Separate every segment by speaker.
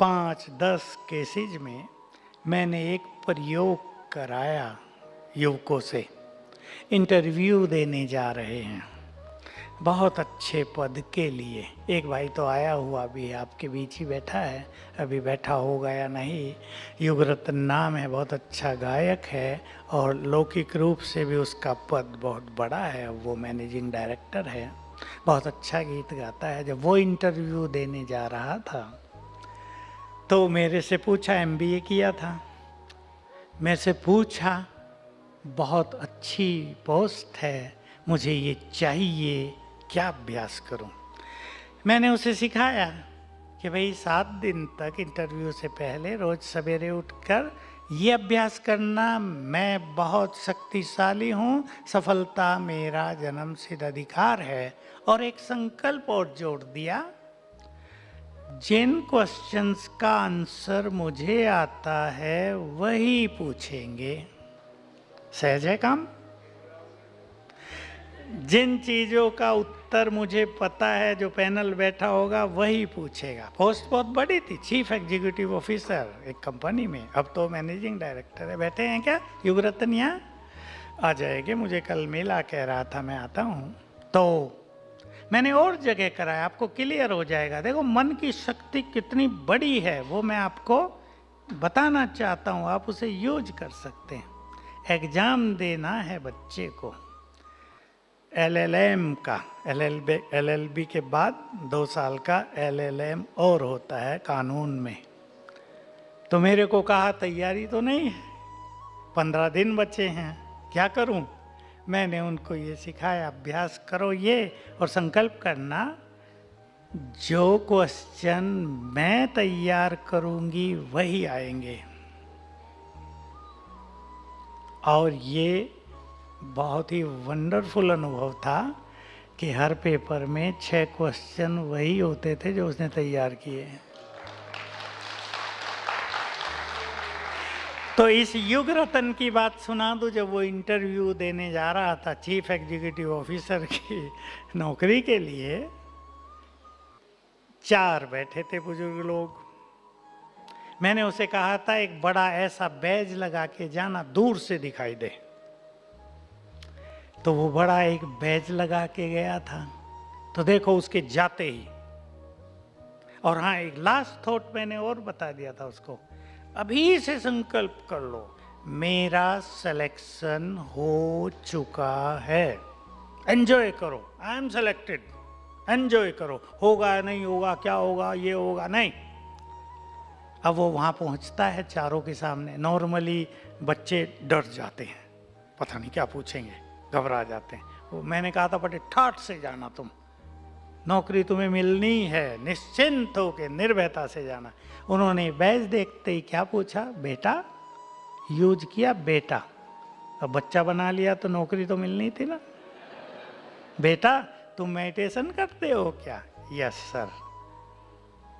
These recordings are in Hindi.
Speaker 1: पाँच दस केसेज में मैंने एक प्रयोग कराया युवकों से। इंटरव्यू देने जा रहे हैं। बहुत अच्छे पद के लिए। एक भाई तो आया हुआ भी आपके बीच ही बैठा है। अभी बैठा होगा या नहीं? युगरत्न नाम है, बहुत अच्छा गायक है और लौकिक रूप से भी उसका पद बहुत बड़ा है। वो मैनेजिंग डायरेक्टर है। बहुत अच्छा गीत गाता है। जब वो इंटरव्यू देने जा रहा था तो मेरे से पूछा एमबीए किया था मेरे से पूछा, बहुत अच्छी पोस्ट है, मुझे ये चाहिए, क्या अभ्यास करूँ? मैंने उसे सिखाया कि भाई, सात दिन तक इंटरव्यू से पहले रोज सवेरे उठकर ये अभ्यास करना, मैं बहुत शक्तिशाली हूँ, सफलता मेरा जन्म सिद्ध अधिकार है, और एक संकल्प और जोड़ दिया जिन क्वेश्चंस का आंसर मुझे आता है, वही पूछेंगे। सहज है काम? जिन चीज़ों का उत्तर मुझे पता है, जो पैनल बैठा होगा, वही पूछेगा। पोस्ट बहुत बड़ी थी चीफ एग्जीक्यूटिव ऑफिसर एक कंपनी में। अब तो मैनेजिंग डायरेक्टर है। बैठे हैं क्या? युगरत्न यहाँ? आ जाएँगे, मुझे कल मिला कह रहा था, मैं आता हूँ। तो मैंने और जगह कराया, आपको क्लियर हो जाएगा। देखो, मन की शक्ति कितनी बड़ी है, वो मैं आपको बताना चाहता हूँ, आप उसे यूज़ कर सकते हैं। एग्ज़ाम देना है बच्चे को। एलएलएम का, एलएलबी एलएलबी के बाद दो साल का एलएलएम और होता है कानून में। तो मेरे को कहा, तैयारी तो नहीं है, पंद्रह दिन बचे हैं, क्या करूँ? मैंने उनको ये सिखाया, अभ्यास करो ये और संकल्प करना, जो क्वेश्चन मैं तैयार करूँगी वही आएँगे। और ये बहुत ही वंडरफुल अनुभव था कि हर पेपर में छह क्वेश्चन वही होते थे जो उसने तैयार किए। तो इस युग रतन की बात सुना दो, जब वो इंटरव्यू देने जा रहा था चीफ एग्जीक्यूटिव ऑफिसर की नौकरी के लिए। चार बैठे थे बुज़ुर्ग लोग। मैंने उसे कहा था एक बड़ा ऐसा बैज लगा के जाना, दूर से दिखाई दे। तो वो बड़ा एक बैज लगा के गया था। तो देखो, उसके जाते ही। और हाँ एक लास्ट थॉट मैंने और बता दिया था उसको। अभी से संकल्प कर लो। मेरा सिलेक्शन हो चुका है। एंजॉय करो। आई एम सेलेक्टेड एंजॉय करो। होगा नहीं होगा, क्या होगा, ये होगा, नहीं। अब वो वहाँ पहुँचता है चारों के सामने। नॉर्मली बच्चे डर जाते हैं। पता नहीं क्या पूछेंगे। घबरा जाते हैं। वो मैंने कहा था, बटे ठाठ से जाना तुम। नौकरी तुम्हें मिलनी है, निश्चिंत होके निर्भयता से जाना। उन्होंने बैज देखते ही क्या पूछा? बेटा, यूज़ किया बेटा। अब बच्चा बना लिया तो नौकरी तो मिलनी थी ना। बेटा, तुम मेडिटेशन करते हो क्या? यस सर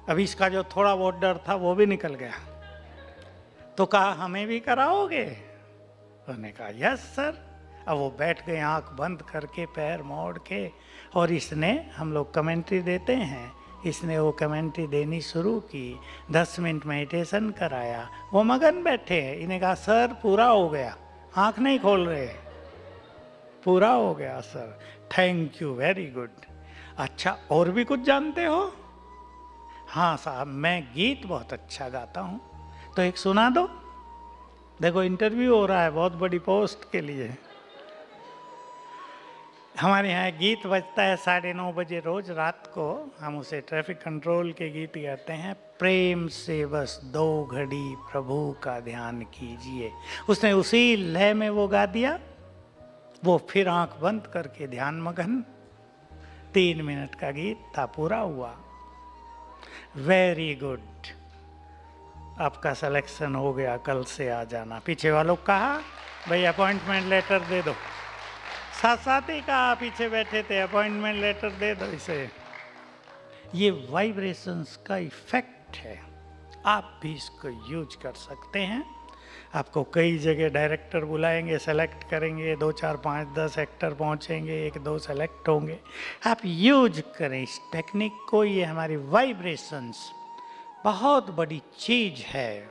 Speaker 1: अब इसका जो थोड़ा बहुत डर था, वो भी निकल गया। तो कहा, हमें भी कराओगे? उन्होंने कहा यस सर अब वो बैठ गए आँख बंद करके, पैर मोड़ के, और इसने हम लोग कमेंट्री देते हैं। इसने वो कमेंट्री देनी शुरू की। दस मिनट मेडिटेशन कराया। वो मगन बैठे हैं। इन्हें कहा, सर, पूरा हो गया। आँख नहीं खोल रहे पूरा हो गया, sir. Thank you very good अच्छा और भी कुछ जानते हो? हाँ साहब, मैं गीत बहुत अच्छा गाता हूँ। तो एक सुना दो। देखो इंटरव्यू हो रहा है बहुत बड़ी पोस्ट के लिए। हमारे यहाँ गीत बजता है साढ़े नौ बजे रोज रात को। हम उसे ट्रैफ़िक कंट्रोल के गीत गाते हैं। प्रेम से बस दो घड़ी प्रभु का ध्यान कीजिए। उसने उसी लय में वो गा दिया। वो फिर आँख बंद करके ध्यान मगन। तीन मिनट का गीत था, पूरा हुआ। वेरी गुड आपका सिलेक्शन हो गया, कल से आ जाना। पीछे वालों कहा भाई अपॉइंटमेंट लेटर दे दो। साथ साथ ही कहा पीछे बैठे थे, अपॉइंटमेंट लेटर दे दो इसे। ये वाइब्रेशंस का इफ़ेक्ट है। आप भी इसको यूज़ कर सकते हैं। आपको कई जगह डायरेक्टर बुलाएँगे सेलेक्ट करेंगे, दो, चार, पाँच, दस एक्टर पहुँचेंगे, एक, दो सेलेक्ट होंगे। आप यूज़ करें इस टेक्निक को, ये हमारी वाइब्रेशंस बहुत बड़ी चीज़ है।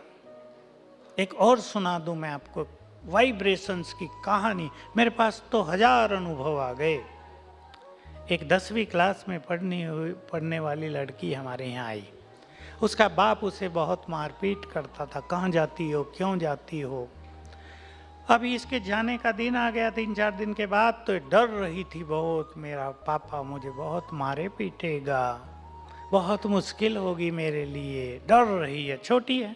Speaker 1: एक और सुना दूँ मैं आपको वाइब्रेशंस की कहानी। मेरे पास तो हज़ार अनुभव आ गए। एक दसवीं क्लास में पढ़नी हुई, पढ़ने वाली लड़की हमारे यहाँ आई। उसका बाप उसे बहुत मारपीट करता था। कहाँ जाती हो, क्यों जाती हो? अभी इसके जाने का दिन आ गया तीन चार दिन के बाद तो डर रही थी बहुत। मेरा पापा मुझे बहुत मारे पीटेगा। बहुत मुश्किल होगी मेरे लिए। डर रही है, छोटी है।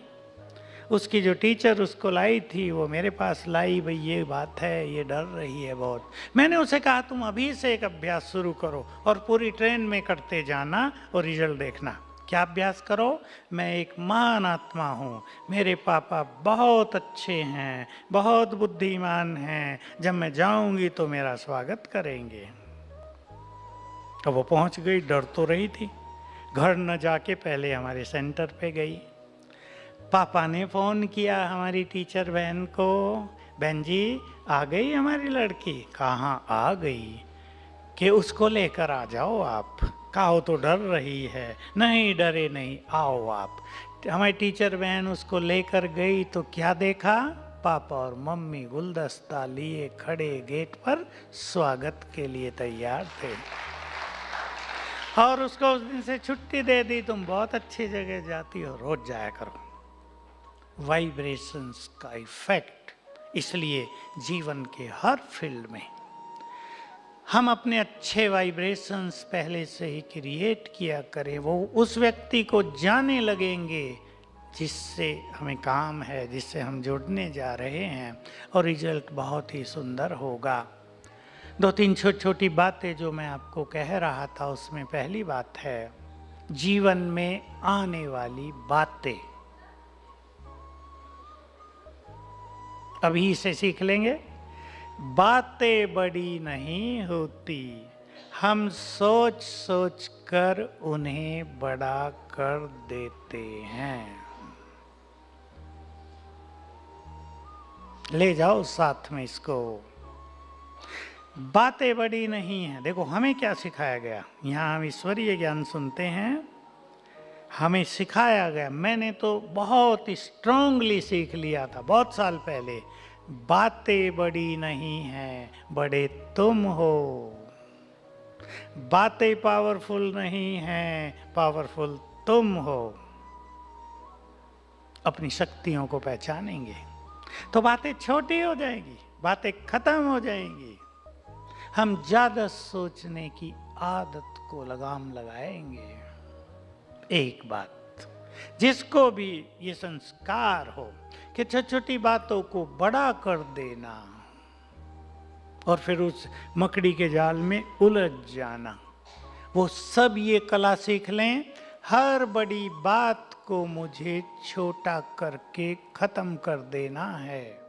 Speaker 1: उसकी जो टीचर उसको लाई थी, वो मेरे पास लाई, भाई ये बात है, ये डर रही है बहुत। मैंने उसे कहा, तुम अभी से एक अभ्यास शुरू करो और पूरी ट्रेन में करते जाना और रिज़ल्ट देखना। क्या अभ्यास करो? मैं एक महान आत्मा हूँ। मेरे पापा बहुत अच्छे हैं, बहुत बुद्धिमान हैं। जब मैं जाऊँगी तो मेरा स्वागत करेंगे। तो वो पहुँच गई, डर तो रही थी। घर न जाके पहले हमारे सेंटर पे गई। पापा ने फ़ोन किया हमारी टीचर बहन को, बहन जी, आ गई हमारी लड़की? कहाँ आ गई? कि उसको लेकर आ जाओ आप। कहो तो डर रही है। नहीं डरे नहीं, आओ आप। हमारी टीचर बहन उसको लेकर गई तो क्या देखा? पापा और मम्मी गुलदस्ता लिए खड़े गेट पर स्वागत के लिए तैयार थे। और उसको उस दिन से छुट्टी दे दी, तुम बहुत अच्छी जगह जाती हो, रोज जाया करो। वाइब्रेशंस का इफ़ेक्ट इसलिए जीवन के हर फ़ील्ड में। हम अपने अच्छे वाइब्रेशंस पहले से ही क्रिएट किया करें, वो उस व्यक्ति को जाने लगेंगे जिससे हमें काम है, जिससे हम जुड़ने जा रहे हैं और रिज़ल्ट बहुत ही सुंदर होगा। दो तीन छोटी छोटी बातें जो मैं आपको कह रहा था, उसमें पहली बात है, जीवन में आने वाली बातें। अभी इसे सीख लेंगे। बातें बड़ी नहीं होती, हम सोच सोच कर उन्हें बड़ा कर देते हैं। ले जाओ साथ में इसको। बातें बड़ी नहीं है। देखो, हमें क्या सिखाया गया? यहाँ हम ईश्वरीय ज्ञान सुनते हैं। हमें सिखाया गया। मैंने तो बहुत स्ट्रांगली सीख लिया था बहुत साल पहले। बातें बड़ी नहीं हैं, बड़े तुम हो। बातें पावरफुल नहीं हैं पावरफुल तुम हो। अपनी शक्तियों को पहचानेंगे तो बातें छोटी हो जाएँगी, बातें खत्म हो जाएँगी। हम ज़्यादा सोचने की आदत को लगाम लगाएँगे। एक बात, जिसको भी ये संस्कार हो कि छोटी छोटी बातों को बड़ा कर देना और फिर उस मकड़ी के जाल में उलझ जाना, वो सब ये कला सीख लें। हर बड़ी बात को मुझे छोटा करके खत्म कर देना है।